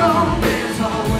they were gone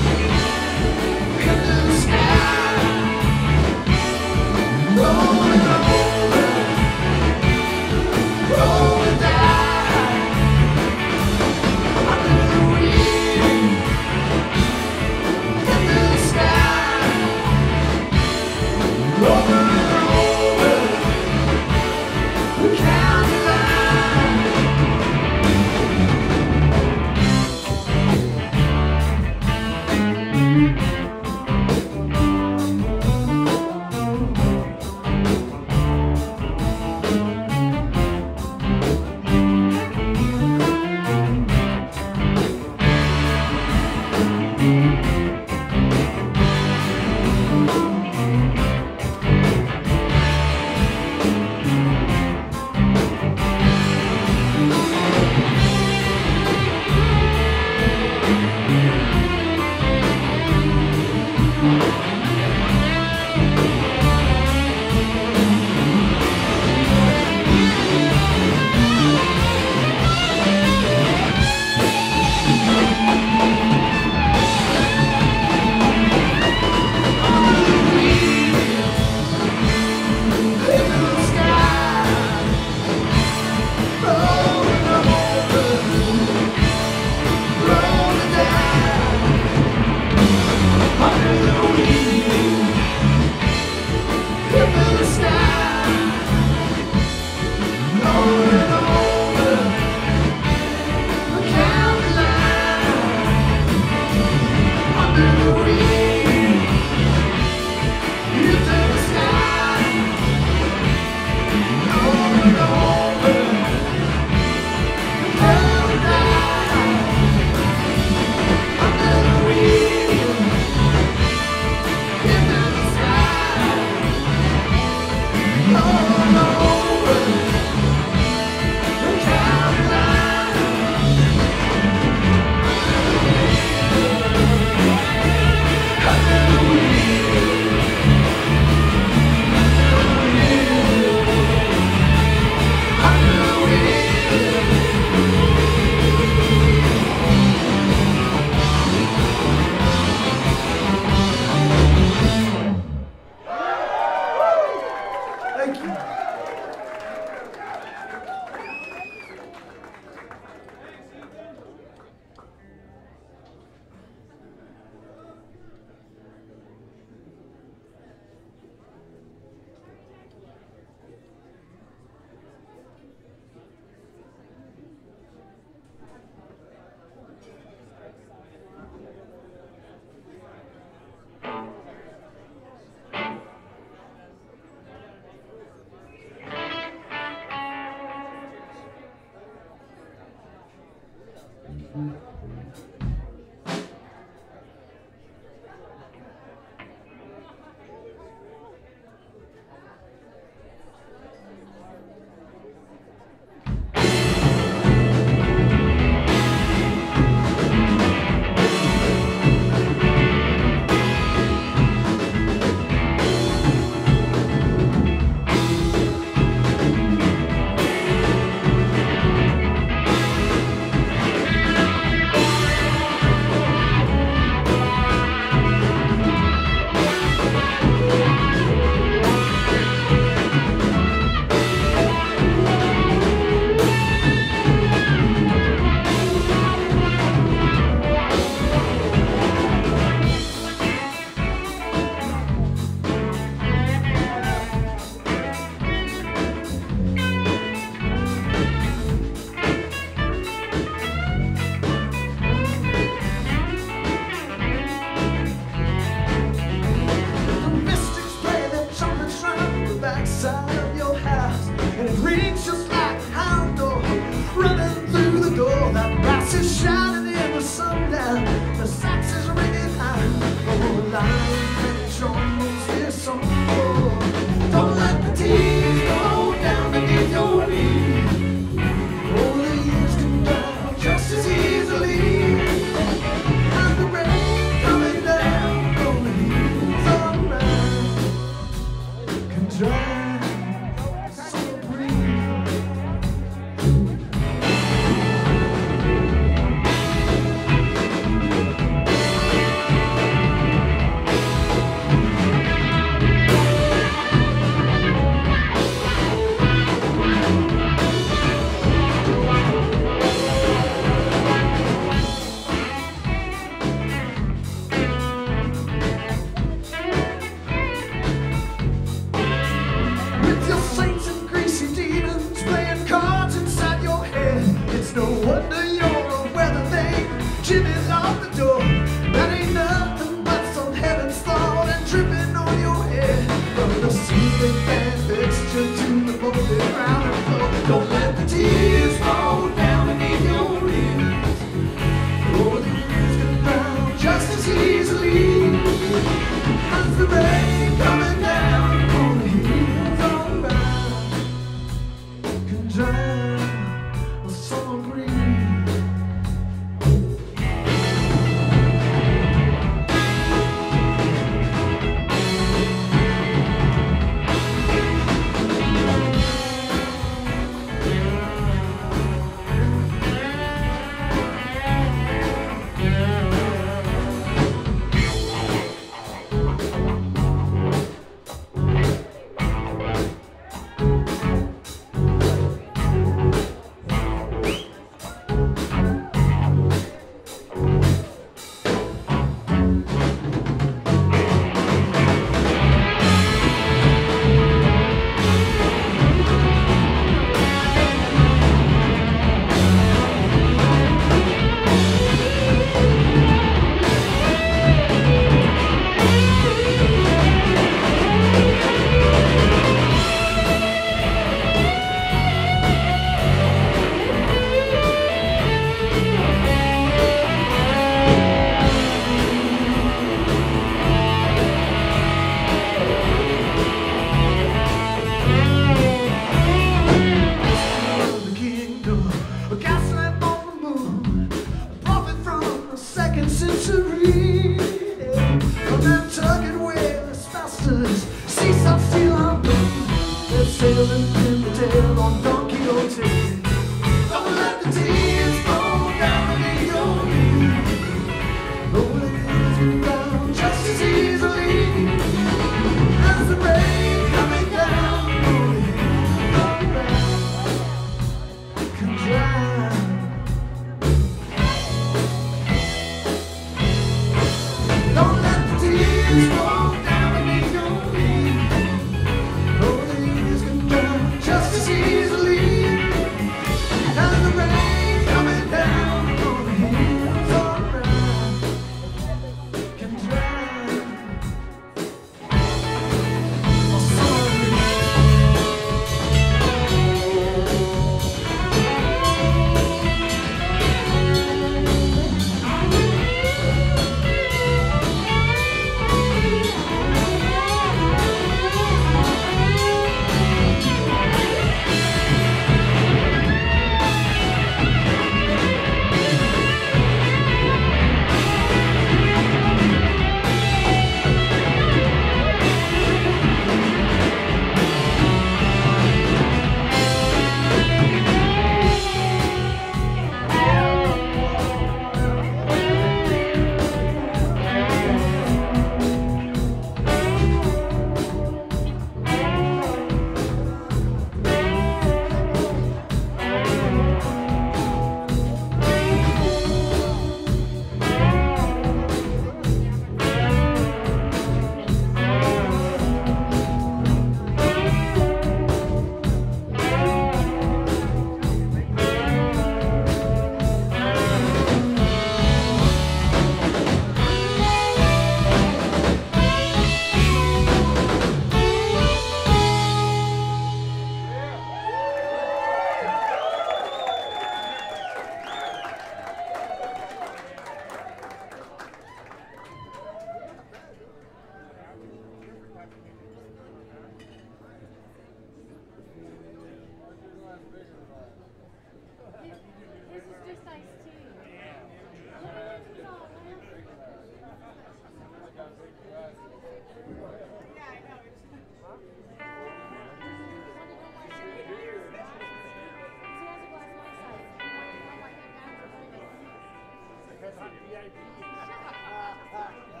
VIP.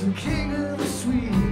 The king of the sweet.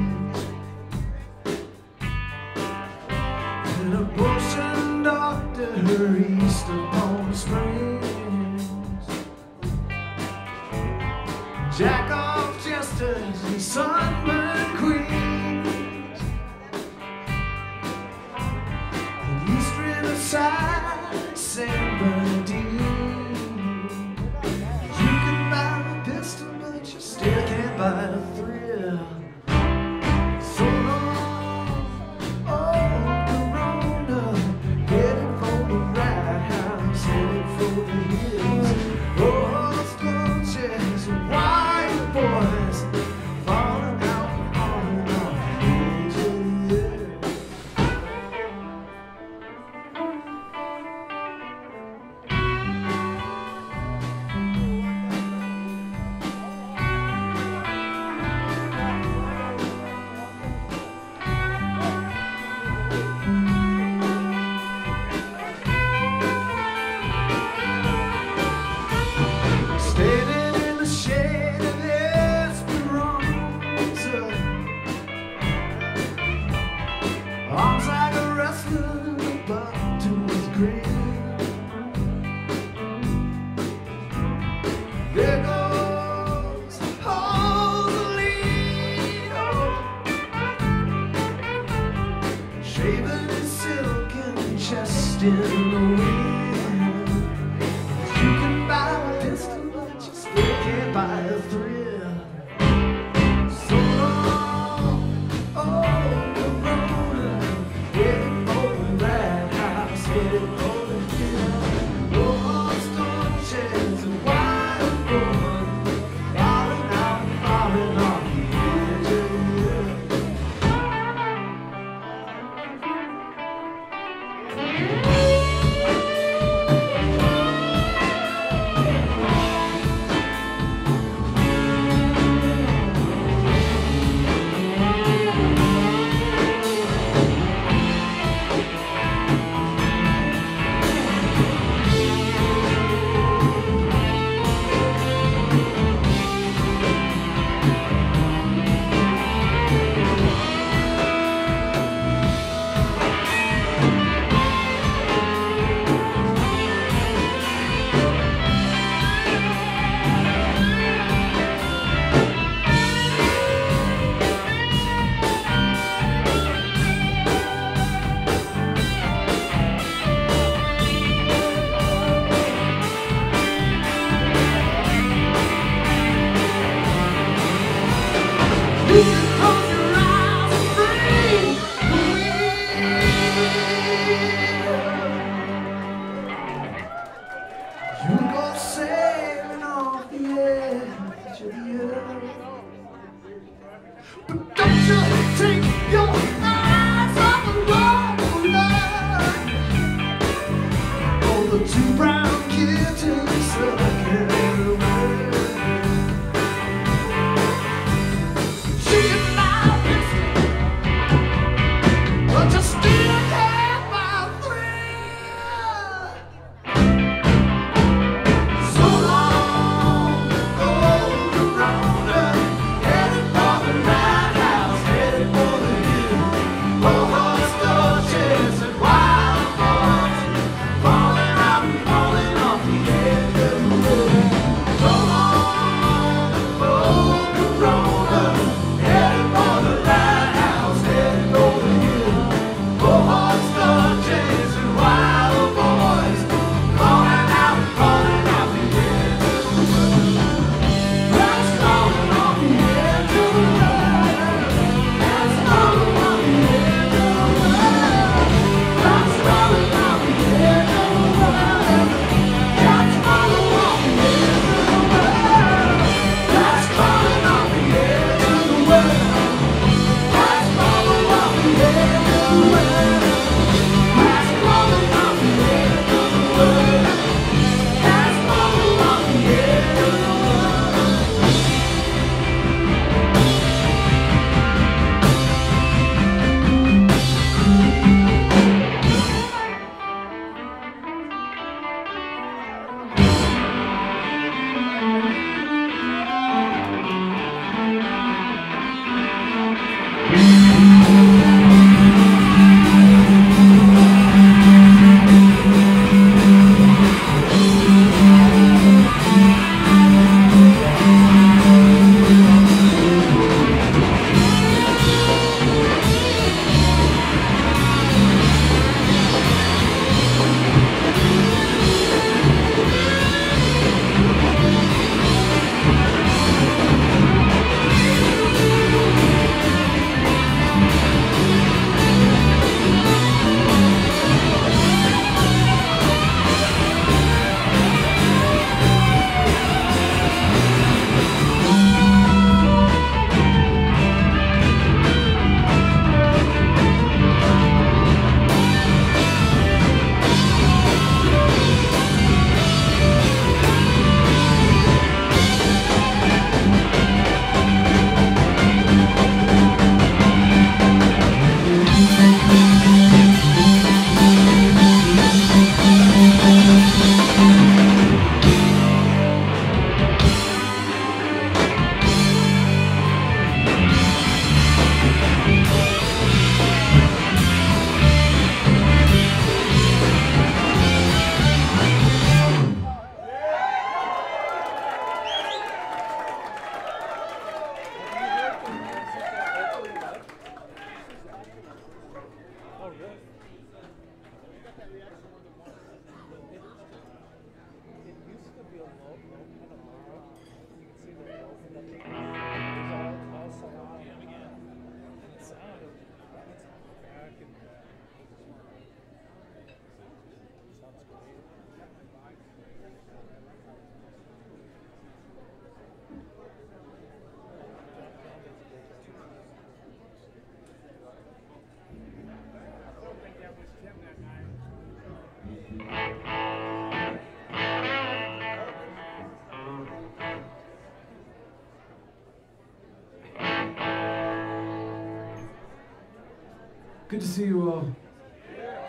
See you all.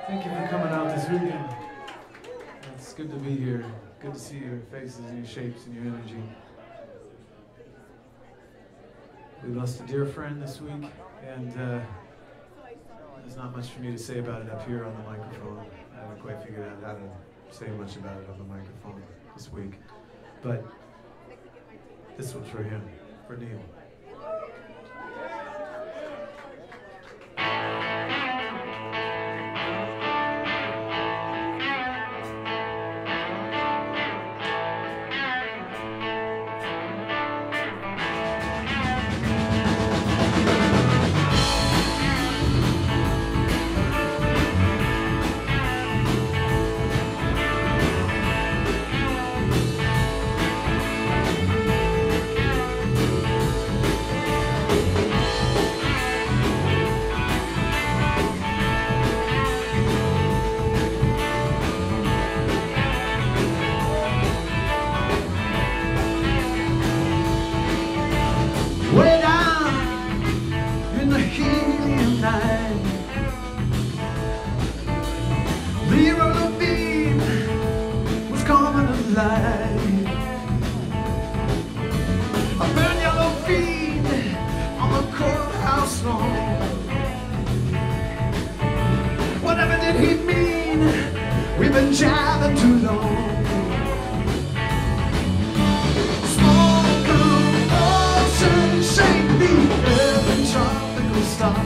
Thank you for coming out this weekend. It's good to be here. Good to see your faces and your shapes and your energy. We lost a dear friend this week, and uh, there's not much for me to say about it up here on the microphone. I haven't quite figured out how to say much about it on the microphone this week. But this one's for him, for Neal.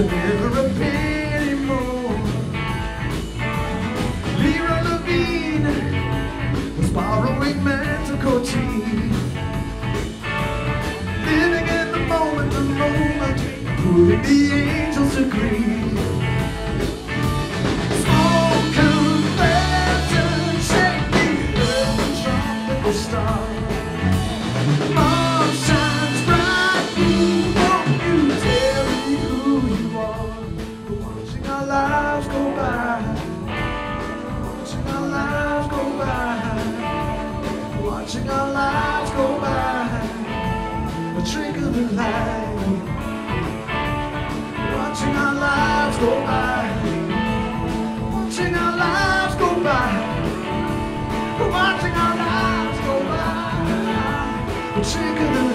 and never a penny more. Leroy Levine was borrowing mental coaching, living in the moment, the moment, putting the angels agree. Small watching our lives go by. Watching our lives go by. Watching our lives go by. The trick of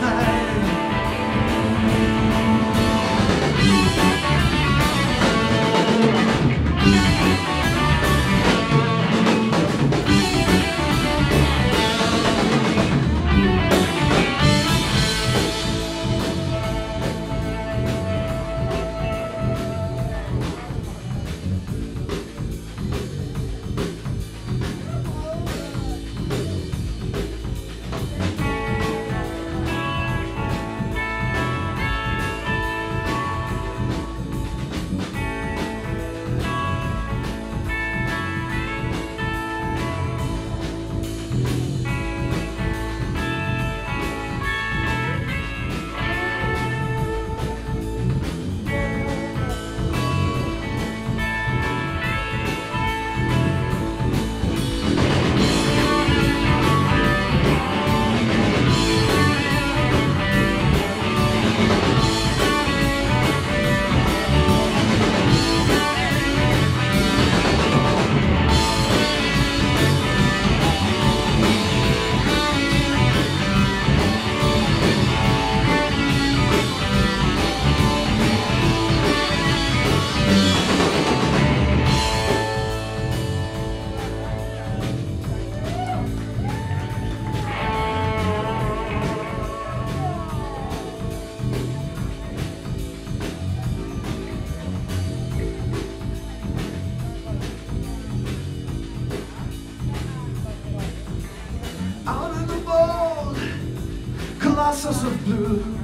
Out in the bold, colossus of blue.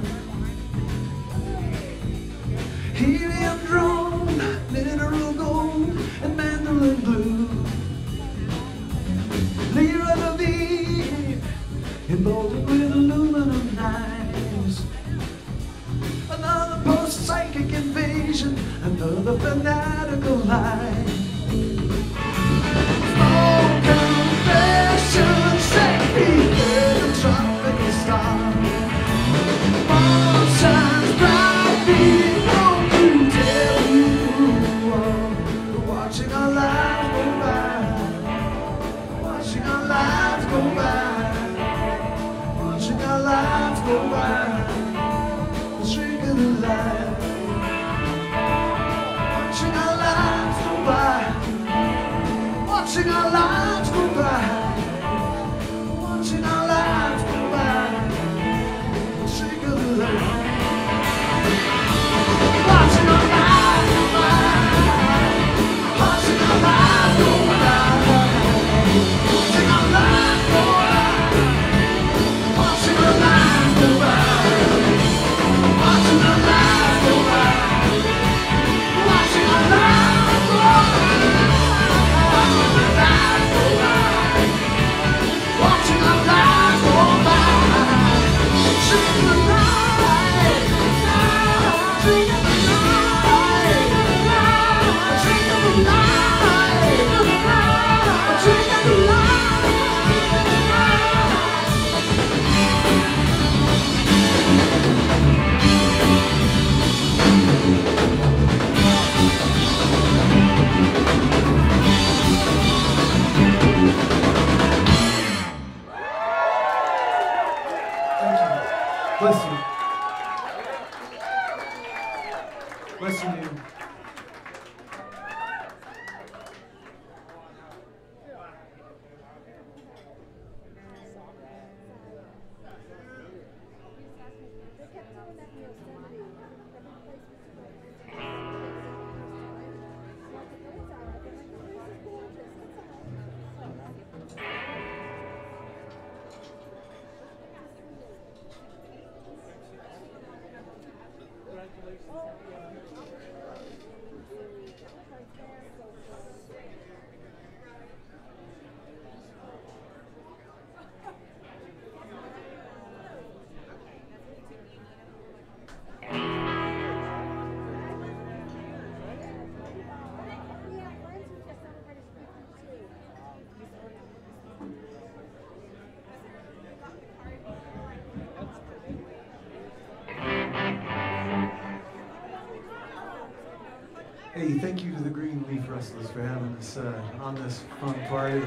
thank you to the Greenleaf Rustlers for having us uh, on this fun party.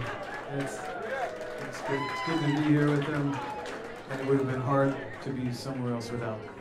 It's, it's, good, it's good to be here with them, and it would have been hard to be somewhere else without them.